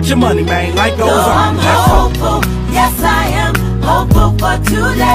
get your money, man. Life goes uh, So on. I'm hopeful, yes I am hopeful for today.